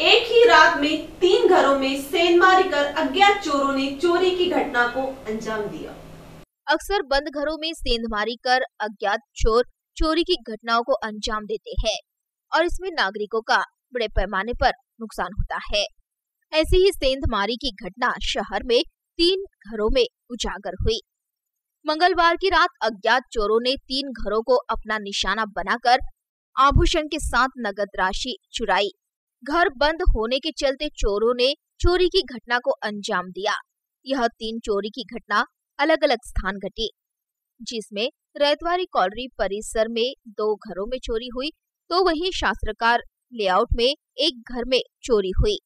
एक ही रात में तीन घरों में सेंधमारी कर अज्ञात चोरों ने चोरी की घटना को अंजाम दिया। अक्सर बंद घरों में सेंधमारी कर अज्ञात चोर चोरी की घटनाओं को अंजाम देते हैं और इसमें नागरिकों का बड़े पैमाने पर नुकसान होता है। ऐसी ही सेंधमारी की घटना शहर में तीन घरों में उजागर हुई। मंगलवार की रात अज्ञात चोरों ने तीन घरों को अपना निशाना बनाकर आभूषण के साथ नगद राशि चुराई। घर बंद होने के चलते चोरों ने चोरी की घटना को अंजाम दिया। यह तीन चोरी की घटना अलग अलग स्थान घटी, जिसमें रैतवारी कॉलोनी परिसर में दो घरों में चोरी हुई तो वहीं शास्त्रकार लेआउट में एक घर में चोरी हुई।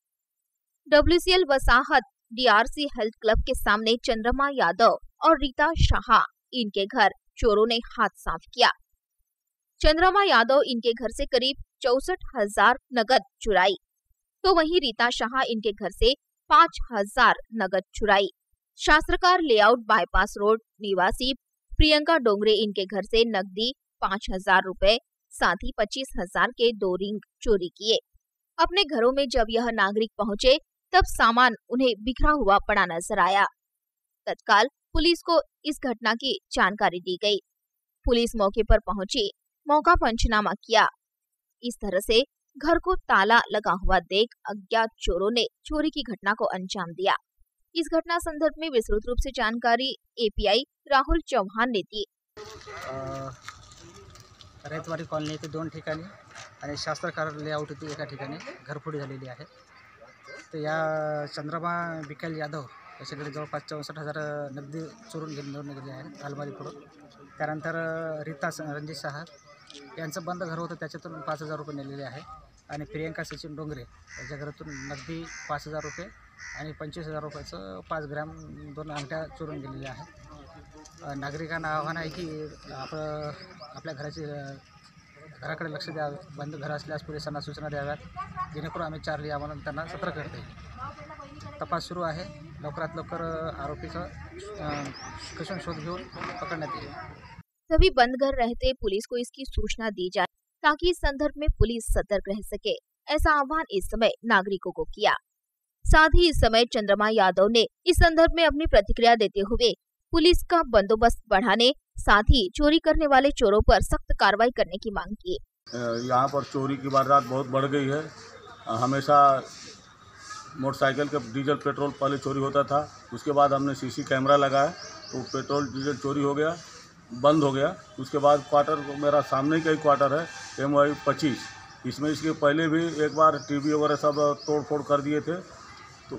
डब्ल्यू डब्ल्यूसीएल वसाहत डीआरसी हेल्थ क्लब के सामने चंद्रमा यादव और रीता शाह, इनके घर चोरों ने हाथ साफ़ किया। चंद्रमा यादव इनके घर से करीब चौसठ हज़ार नगद चुराई। तो वहीं रीता शाह इनके घर से पाँच हज़ार नगद चुराई। शास्त्रकार लेआउट बाईपास रोड, निवासी प्रियंका डोंगरे इनके घर से नकदी पाँच हज़ार रूपए, साथ ही पच्चीस हज़ार के दो रिंग चोरी किए। अपने घरों में जब यह नागरिक पहुँचे, तब सामान उन्हें बिखरा हुआ पड़ा नज़र आया। तत्काल पुलिस को इस घटना की जानकारी दी गई। पुलिस मौके पर पहुँची मौका पंचनामा किया। इस तरह से घर को ताला लगा हुआ देख अज्ञात चोरों ने चोरी की घटना को अंजाम दिया। इस घटना संदर्भ में विस्तृत रूप से जानकारी एपीआई राहुल चौहान ने दी। रैतवाडी कॉलनी येथे दोन ठिकाणी आणि शास्त्रकार लेआउट येथे एका ठिकाणी घरफोडी झालेली आहे. तर या चंद्रमा बिकाल यादव याच्याकडे जवळपास चौसष्ट हज़ार नगदी चोरून घेऊन घेऊन गेले आहे अलमारी त्यानंतर रीता रंजित शहा यांचं बंद घर होतं त्याच्यातून पाच हजार रुपये नेलेले आहे. आणि प्रियंका सचिन डोंगरे यांच्या घरातून नगदी पाच हजार रुपये आणि पंचवीस हजार रुपयाचं पाच ग्रॅम दोन अंगठ्या चोरून गेलेल्या आहेत. नागरिकांना आव्हान आहे की आपलं आपल्या घराची घराकडे लक्ष द्यावं. बंद घर असल्यास पोलिसांना सूचना द्याव्यात. जेणेकरून आम्ही चारली आम्हाला त्यांना सत्र करते तपास सुरू आहे. लवकरात लवकर आरोपीचा कशून शोध घेऊन पकडण्यात येईल. सभी बंद घर रहते पुलिस को इसकी सूचना दी जाए ताकि इस संदर्भ में पुलिस सतर्क रह सके, ऐसा आह्वान इस समय नागरिकों को किया। साथ ही इस समय चंद्रमा यादव ने इस संदर्भ में अपनी प्रतिक्रिया देते हुए पुलिस का बंदोबस्त बढ़ाने, साथ ही चोरी करने वाले चोरों पर सख्त कार्रवाई करने की मांग की। यहाँ पर चोरी की वारदात बहुत बढ़ गई है। हमेशा मोटरसाइकिल के डीजल, पेट्रोल पहले चोरी होता था, उसके बाद हमने सीसी कैमरा लगाया तो पेट्रोल, डीजल चोरी हो गया। बंद हो गया। उसके बाद क्वार्टर मेरा सामने का ही क्वार्टर है एम वाई पच्चीस। इसमें इसके पहले भी एक बार टीवी वगैरह सब तोड़ फोड़ कर दिए थे तो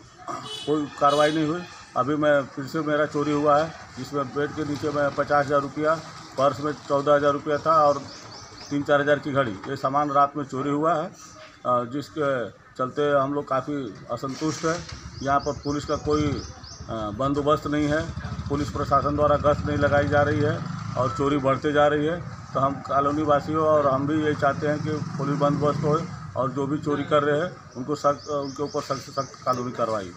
कोई कार्रवाई नहीं हुई। अभी मैं फिर से मेरा चोरी हुआ है, जिसमें बेड के नीचे में पचास हज़ार रुपया, पर्स में चौदह हज़ार रुपया था और तीन चार हज़ार की घड़ी। ये सामान रात में चोरी हुआ है जिसके चलते हम लोग काफ़ी असंतुष्ट है। यहाँ पर पुलिस का कोई बंदोबस्त नहीं है। पुलिस प्रशासन द्वारा गश्त नहीं लगाई जा रही है। और चोरी बढ़ते जा रही है तो हम कॉलोनी वासियों और हम भी ये चाहते हैं कि पुलिस बंदोबस्त हो और जो भी चोरी कर रहे हैं, उनको सख्त, उनके ऊपर सख्त से सख्त कानूनी कार्रवाई